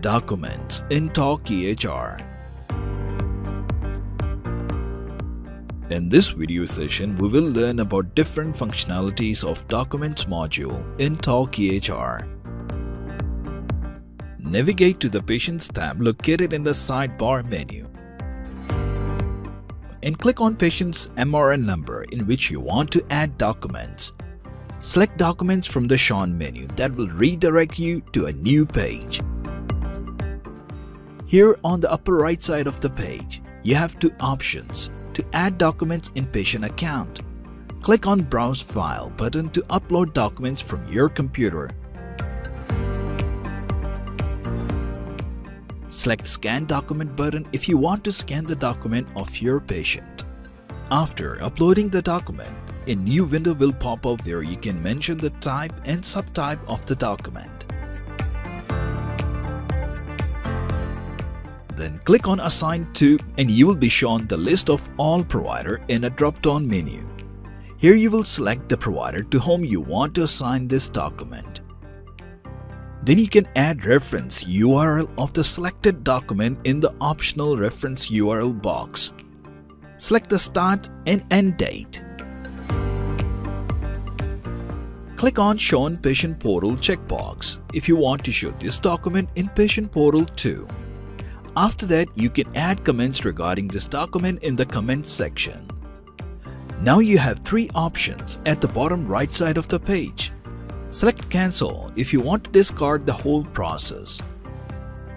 Documents in Talk EHR. In this video session, we will learn about different functionalities of Documents module in Talk EHR. Navigate to the Patients tab located in the sidebar menu and click on Patient's MRN number in which you want to add documents. Select Documents from the Shown menu that will redirect you to a new page. Here on the upper right side of the page, you have two options to add documents in patient account. Click on Browse File button to upload documents from your computer. Select Scan Document button if you want to scan the document of your patient. After uploading the document, a new window will pop up where you can mention the type and subtype of the document. Then click on Assign to and you will be shown the list of all provider in a drop-down menu. Here you will select the provider to whom you want to assign this document. Then you can add reference URL of the selected document in the optional reference URL box. Select the start and end date. Click on Show in Patient Portal checkbox if you want to show this document in Patient Portal too. After that, you can add comments regarding this document in the comments section. Now you have three options at the bottom right side of the page. Select Cancel if you want to discard the whole process.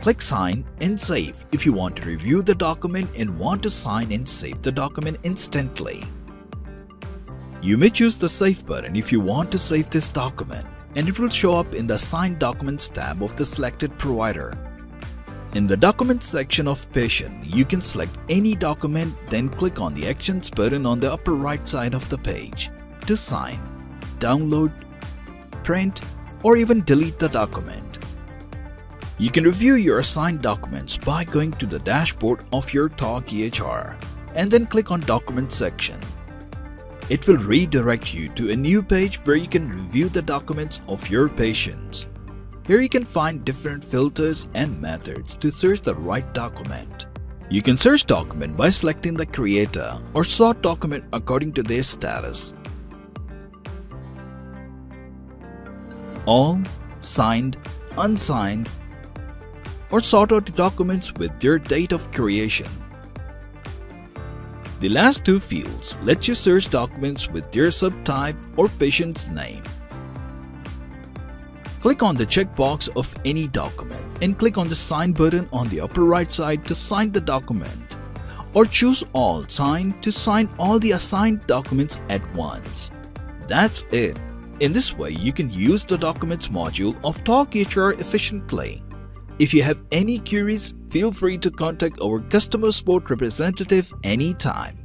Click Sign and Save if you want to review the document and want to sign and save the document instantly. You may choose the Save button if you want to save this document and it will show up in the Signed Documents tab of the selected provider. In the Documents section of Patient, you can select any document then click on the Actions button on the upper right side of the page to sign, download, print, or even delete the document. You can review your assigned documents by going to the dashboard of your Talk EHR and then click on Documents section. It will redirect you to a new page where you can review the documents of your patients. Here you can find different filters and methods to search the right document. You can search document by selecting the creator or sort document according to their status. All, signed, unsigned, or sort out the documents with their date of creation. The last two fields let you search documents with their subtype or patient's name. Click on the checkbox of any document and click on the Sign button on the upper right side to sign the document or choose All Sign to sign all the assigned documents at once. That's it. In this way, you can use the Documents module of Talk EHR efficiently. If you have any queries, feel free to contact our customer support representative anytime.